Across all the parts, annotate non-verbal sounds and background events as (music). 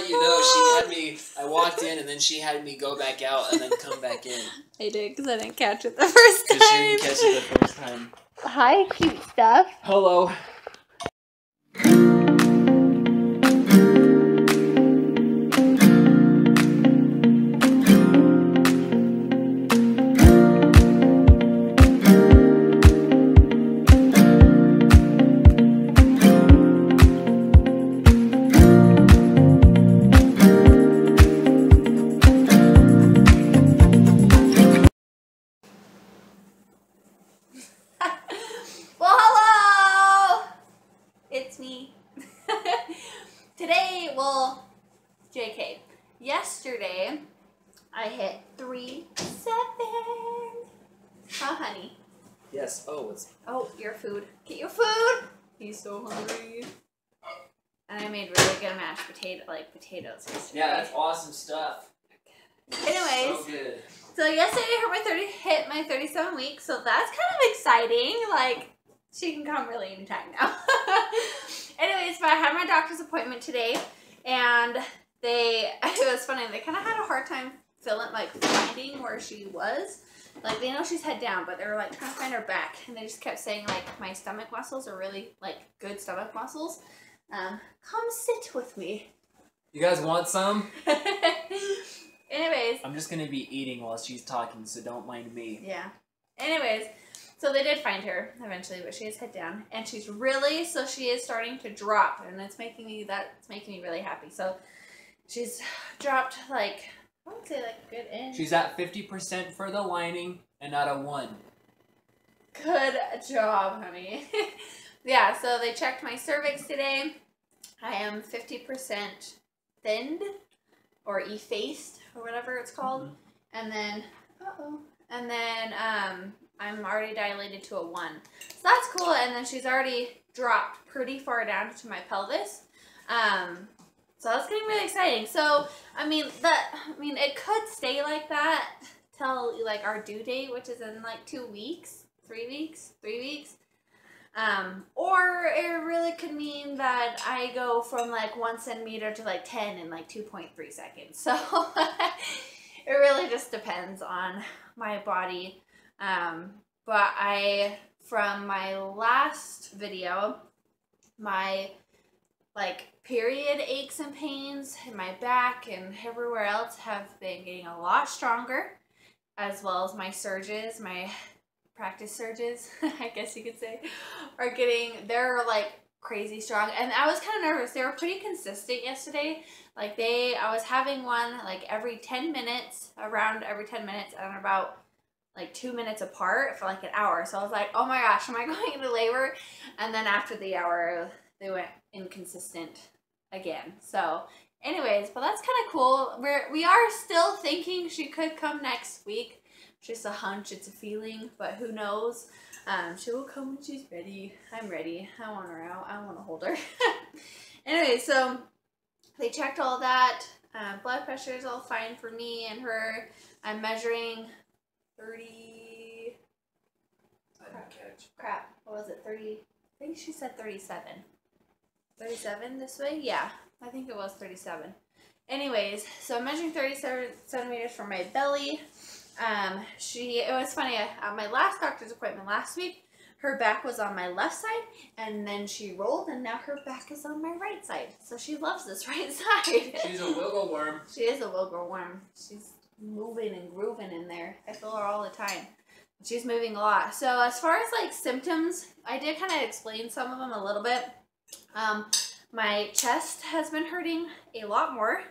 let you know, she had me. I walked in and then she had me go back out and then come back in I did because I didn't catch it the (laughs) first time. because she didn't catch it the first time. Hi, cute stuff. Hello. Your food. Get your food. He's so hungry. And I made really good mashed potato, like potatoes yesterday. yeah. That's awesome stuff. Anyways, So so yesterday I hit my thirty hit my thirty seven weeks, so that's kind of exciting. Like she can come really anytime now. (laughs) Anyways, but I had my doctor's appointment today, and they (laughs) it was funny. They kind of had a hard time filling like finding where she was. Like they know she's head down, but they were like trying to find her back, and they just kept saying like my stomach muscles are really like good stomach muscles. Um, come sit with me. You guys want some? (laughs) Anyways, I'm just gonna be eating while she's talking, so don't mind me. Yeah. Anyways, so they did find her eventually, but she is head down, and she's really so she is starting to drop, and it's making me that's making me really happy. So she's dropped like I would say like good. She's at 50% for the lining and not a one. Good job, honey. (laughs) yeah. So they checked my cervix today. I am fifty percent thinned or effaced or whatever it's called. Mhm. and then uh oh, and then um, I'm already dilated to a one, so that's cool. And then she's already dropped pretty far down to my pelvis, um, so that's getting really exciting. So I mean that, I mean it could stay like that till like our due date, which is in like two weeks, three weeks, three weeks. Um, or it really could mean that I go from like one centimeter to like 10 in like 2.3 seconds. So (laughs) it really just depends on my body. Um, but I, from my last video, my like period aches and pains in my back and everywhere else have been getting a lot stronger, as well as my surges, my practice surges, (laughs) I guess you could say, are getting, they're like crazy strong. And I was kind of nervous. They were pretty consistent yesterday. Like they, I was having one like every 10 minutes, around every 10 minutes, and about like two minutes apart for like an hour. So I was like, oh my gosh, am I (laughs) going into labor? And then after the hour, they went inconsistent again. So, anyways, but that's kind of cool. We're we are still thinking she could come next week. It's just a hunch, it's a feeling, but who knows? Um, she will come when she's ready. I'm ready. I want her out. I want to hold her. (laughs) anyway, so they checked all that. Uh, blood pressure is all fine for me and her. I'm measuring 30. I. Crap. What was it? 30. I think she said 37. 37 this way? Yeah. I think it was 37. Anyways, so I'm measuring 37 centimeters from my belly. Um, she, it was funny, at my last doctor's appointment last week, her back was on my left side, and then she rolled, and now her back is on my right side. So she loves this (laughs) right side. She's a wiggle worm. She is a wiggle worm. She's moving and grooving in there. I feel her all the time. She's moving a lot. So as far as like symptoms, I did kind of explain some of them a little bit. Um, my chest has been hurting a lot more.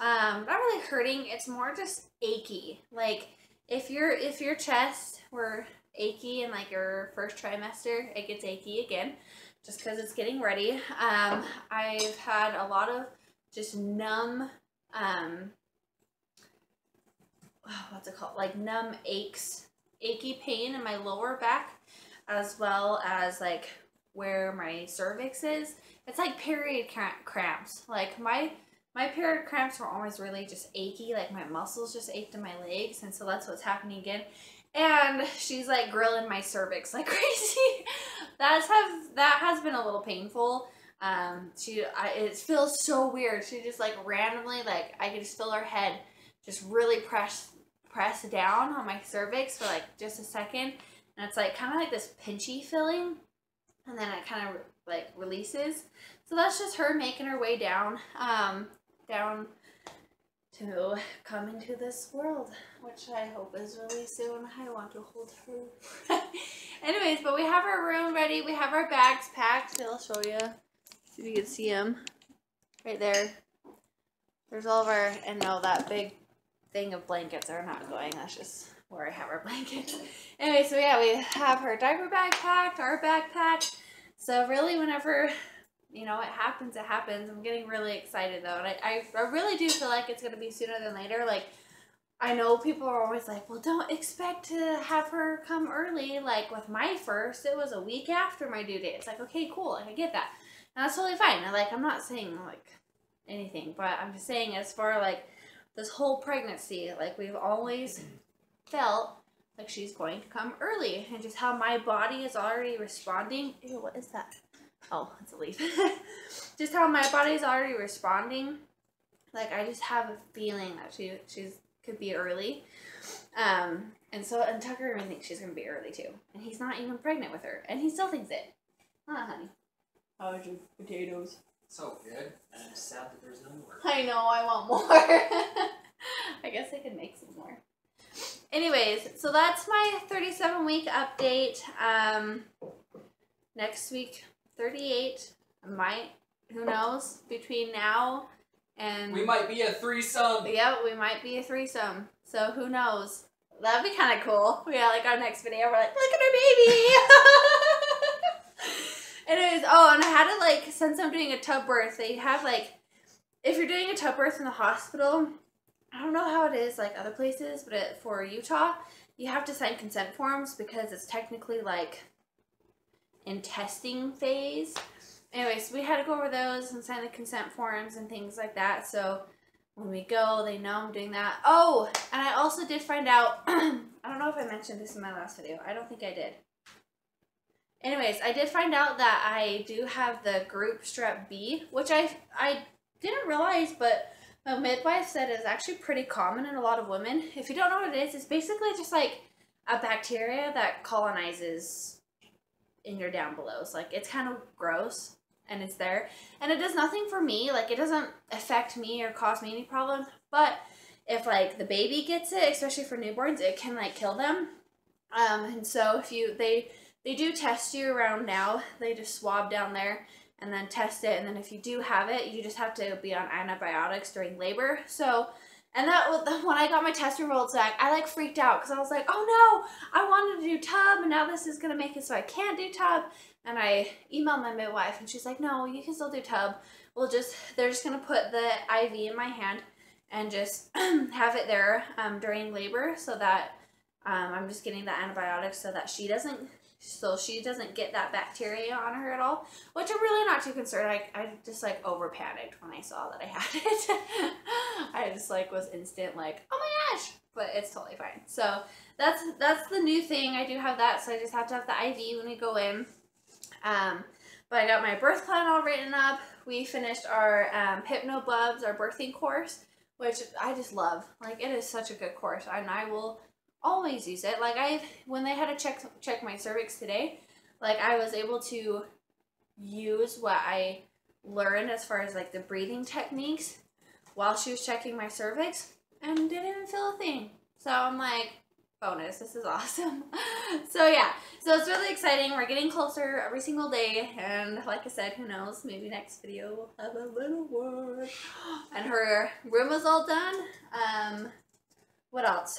Um, not really hurting. It's more just achy. Like if your if your chest were achy in like your first trimester, it gets achy again, just because it's getting ready. Um, I've had a lot of just numb um (sighs) what's it called like numb aches achy pain in my lower back as well as like where my cervix is it's like period cramps. Like my my period cramps were always really just achy like my muscles just ached in my legs and so that's what's happening again. And she's like grilling my cervix like (laughs) crazy. That's have that has been a little painful. Um, she, I, it feels so weird. She just like randomly, like I could just feel her head just really press press down on my cervix for like just a second, and it's like kind of like this pinchy feeling, and then it kind of like releases. So that's just her making her way down, um, down to come into this world, which I hope is really soon. I want to hold her. (laughs) Anyways, but we have our room ready. We have our bags packed. I'll show you. If you can see them. Right there. There's all of our, and no, that big thing of blankets are not going. That's just where I have our (laughs) blankets. anyway, so yeah, we have her diaper bag packed, our bag packed. So really, whenever you know, it happens, it happens. I'm getting really excited though. And I, I, really do feel like it's going to be sooner than later. Like, I know people are always like, well, don't expect to have her come early. Like, with my first, it was a week after my due date. It's like, okay, cool. Like, I get that. And that's totally fine. like, I'm not saying, like, anything, but I'm just saying, as far like this whole pregnancy, like, we've always felt like she's going to come early. And just how my body is already responding. Ew, what is that? Oh, it's a leaf. (laughs) just how my body's already responding. Like I just have a feeling that she she's could be early. Um, and so and Tucker even thinks she's gonna be early too. And he's not even pregnant with her. And he still thinks it. Huh, honey. How's your potatoes? So good. I'm sad that there's no more. I know, I want more. (laughs) I guess I could make some more. Anyways, so that's my 37 week update. Um, next week 38. might, who knows, between now and. We might be a threesome. Yeah, we might be a threesome. So who knows? That'd be kind of cool. Yeah, like our next video, we're like, look at our baby. (laughs) Anyways, oh, and I had to like, since I'm doing a tub birth, they have like, if you're doing a tub birth in the hospital, I don't know how it is like other places, but it, for Utah, you have to sign consent forms because it's technically like in testing phase. Anyways, we had to go over those and sign the consent forms and things like that. So when we go, they know I'm doing that. Oh, and I also did find out, (clears throat) I don't know if I mentioned this in my last video. I don't think I did. Anyways, I did find out that I do have the group strep B, which I, I didn't realize, but a midwife said is actually pretty common in a lot of women. If you don't know what it is, it's basically just like a bacteria that colonizes in your down belows. Like it's kind of gross and it's there. And it does nothing for me. Like it doesn't affect me or cause me any problems. But if like the baby gets it, especially for newborns, it can like kill them. Um, and so if you they they do test you around now. They just swab down there and then test it. And then if you do have it, you just have to be on antibiotics during labor. So and that (laughs) when I got my test results back, I like freaked out because I was like, oh no, I wanted to do tub and now this is gonna make it so I can't do tub. And I emailed my midwife and she's like, no, you can still do tub. We'll just, they're just gonna put the IV in my hand and just (clears throat) have it there um, during labor so that um, I'm just getting the antibiotics so that she doesn't so she doesn't get that bacteria on her at all, which I'm really not too concerned. I, I just like over panicked when I saw that I had it. (laughs) I just like was instant like, oh my gosh, but it's totally fine. So that's that's the new thing. I do have that, so I just have to have the IV when we go in. Um, but I got my birth plan all written up. We finished our um, Hypnobubs, our birthing course, which I just love. Like it is such a good course, and I will always use it. Like I, when they had to check check my cervix today, like I was able to use what I learned as far as like the breathing techniques while she was checking my cervix and didn't even feel a thing. So I'm like, bonus, this is (laughs) awesome. so yeah, so it's really exciting. We're getting closer every single day. And like I said, who knows, maybe next video we'll have a little one. (gasps) And her room is all done. Um, what else?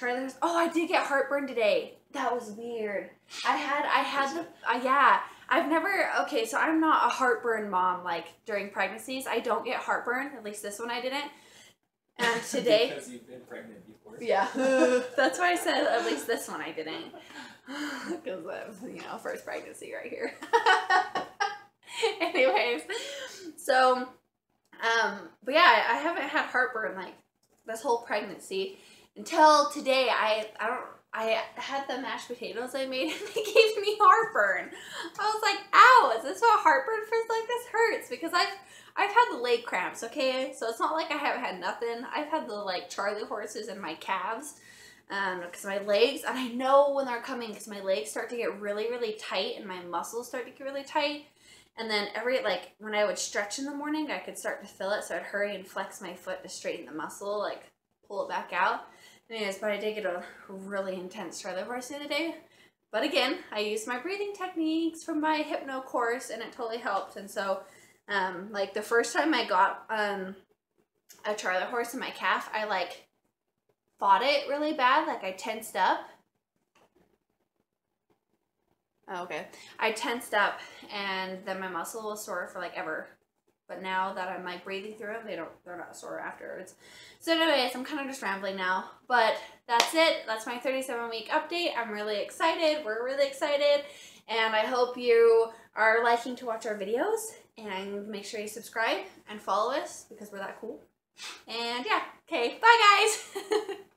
Trailers. Oh, I did get heartburn today. That was weird. I had, I had the, uh, yeah. I've never, okay, so I'm not a heartburn mom, like, during pregnancies. I don't get heartburn, at least this one I didn't. And (laughs) today. because you've been pregnant before. Yeah. (laughs) (laughs) That's why I said at least this one I didn't. Because that was, you know, first pregnancy right here. Anyways, so, um, but yeah, I haven't had heartburn, like, this whole pregnancy. Until today, I I don't I had the mashed potatoes I made (laughs) and they gave me heartburn. I was like, ow, is this what heartburn feels like? This hurts because I've I've had the leg cramps, okay? So it's not like I haven't had nothing. I've had the like Charlie horses in my calves um because my legs and I know when they're coming because my legs start to get really really tight and my muscles start to get really tight and then every like when I would stretch in the morning I could start to feel it so I'd hurry and flex my foot to straighten the muscle like pull it back out anyways but I did get a really intense horse the other day but again I used my breathing techniques from my hypno course and it totally helped and so um like the first time I got um a Charlie horse in my calf I like fought it really bad. Like I tensed up. Oh, okay. I tensed up and then my muscle was sore for like ever. But now that I'm like breathing through them, they don't they're not sore afterwards. So anyways, I'm kind of just rambling now. But that's it. That's my 37 week update. I'm really excited. We're really excited. And I hope you are liking to watch our videos. And make sure you subscribe and follow us because we're that cool. And yeah, okay, bye guys. (laughs)